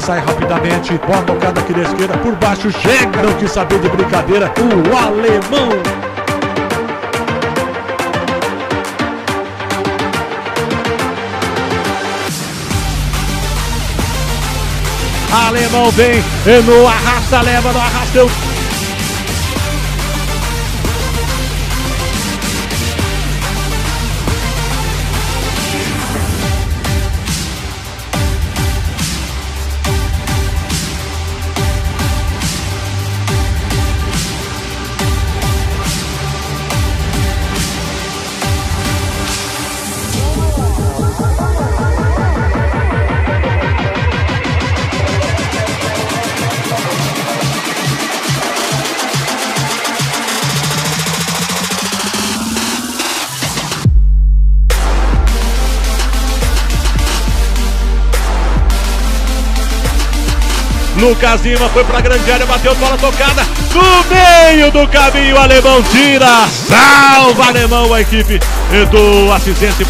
sai rapidamente. Boa tocada aqui da esquerda, por baixo chega. Não quis saber de brincadeira. O alemão. Alemão vem no arrasta, leva no arrastão. Lucas Lima foi pra grande área, bateu bola tocada no meio do caminho. O alemão tira, salva alemão a equipe do assistente.